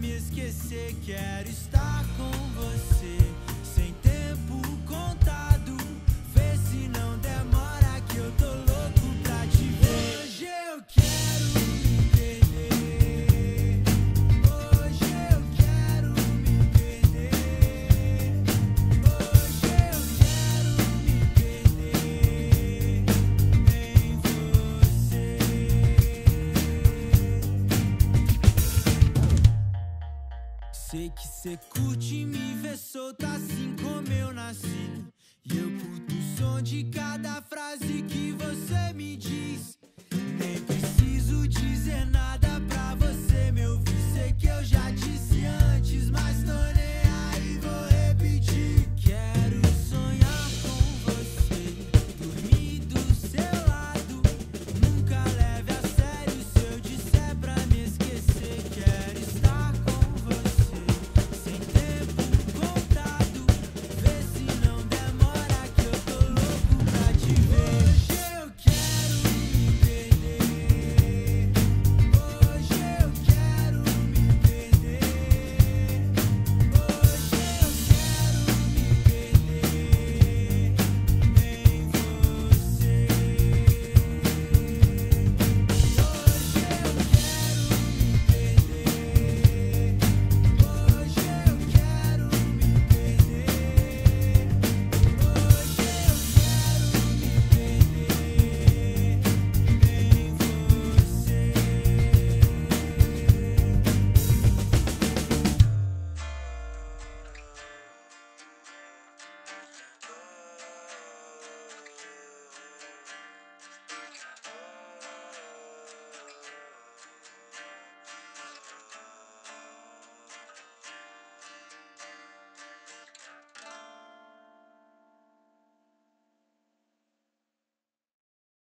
me esquecer, quero estar. Sei que cê curte me ver solta assim como eu nasci. E eu curto o som de cada